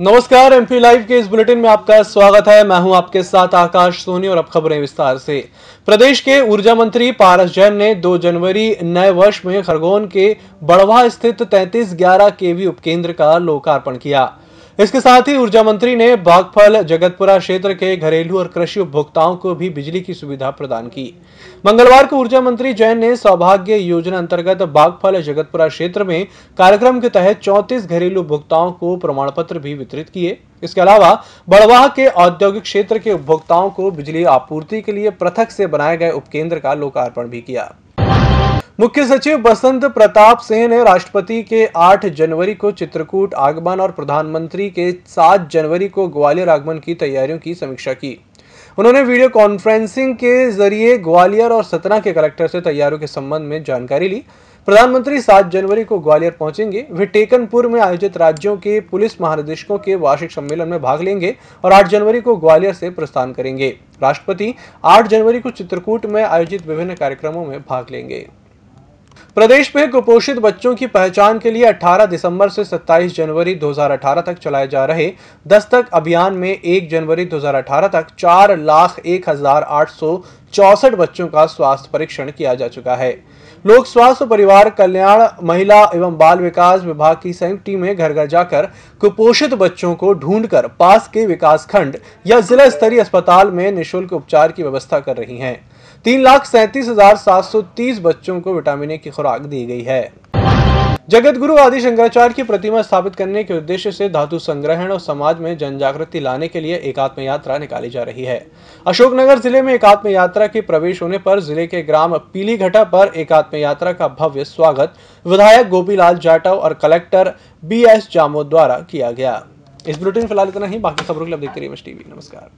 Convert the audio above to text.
नमस्कार MP live के इस बुलेटिन में आपका स्वागत है। मैं हूँ आपके साथ आकाश सोनी और अब खबरें विस्तार से। प्रदेश के ऊर्जा मंत्री पारस जैन ने 2 जनवरी नए वर्ष में खरगोन के बड़वा स्थित 3311 केवी उपकेंद्र का लोकार्पण किया। इसके साथ ही ऊर्जा मंत्री ने बागफल, जगतपुरा क्षेत्र के घरेलू और कृषि उपभोक्ताओं को भी बिजली की सुविधा प्रदान की। मंगलवार को ऊर्जा मंत्री जैन ने सौभाग्य योजना अंतर्गत बागफल, जगतपुरा क्षेत्र में कार्यक्रम के तहत चौतीस घरेलू उपभोक्ताओं को प्रमाण पत्र भी वितरित किए। इसके अलावा, बड़वाह के औद्योगिक क्षेत्र के उपभोक्ताओं को बिजली आपूर्ति के लिए पृथक से बनाए गए उपकेंद्र का लोकार्पण भी किया। मुख्य सचिव बसंत प्रताप सिंह ने राष्ट्रपति के 8 जनवरी को चित्रकूट आगमन और प्रधानमंत्री के 7 जनवरी को ग्वालियर आगमन की तैयारियों की समीक्षा की। उन्होंने वीडियो कॉन्फ्रेंसिंग के ज़रिए ग्वालियर और सतना के कलेक्टर से तैयारियों के संबंध में जानकारी ली। प्रधानमंत्री 7 जनवरी को ग्वालियर पहुँचेंगे। वे टेकनपुर में आयोजित राज्यों के पुलिस महानिदेशकों के वार्षिक सम्मेलन में भाग लेंगे और 8 जनवरी को ग्वालियर से प्रस्थान करेंगे। राष्ट्रपति 8 जनवरी को चित्रकूट में आयोजित विभिन्न कार्यक्रमों में भाग लेंगे। प्रदेश में कुपोषित बच्चों की पहचान के लिए 18 दिसंबर से 27 जनवरी 2018 तक चलाए जा रहे दस्तक अभियान में 1 जनवरी 2018 तक चार लाख एक हज़ार आठ सौ चौसठ बच्चों का स्वास्थ्य परीक्षण किया जा चुका है। लोक स्वास्थ्य परिवार कल्याण, महिला एवं बाल विकास विभाग की संयुक्त टीमें घर घर जाकर कुपोषित बच्चों को ढूंढकर पास के विकास खंड या जिला स्तरीय अस्पताल में निशुल्क उपचार की व्यवस्था कर रही हैं। तीन लाख सैंतीस हज़ार सात सौ तीस बच्चों को विटामिन ए की खुराक दी गई है। जगत गुरु आदि शंकराचार्य की प्रतिमा स्थापित करने के उद्देश्य से धातु संग्रहण और समाज में जन जागृति लाने के लिए एकात्म यात्रा निकाली जा रही है। अशोकनगर ज़िले में एकात्म यात्रा के प्रवेश होने पर ज़िले के ग्राम पीली घटा पर एकात्म यात्रा का भव्य स्वागत विधायक गोपीलाल जाटव और कलेक्टर बी एस जामोद द्वारा किया गया। इस बुलेटिन फ़िलहाल इतना ही, बाकी खबरों के लिए देखते रहिए टीवी। नमस्कार।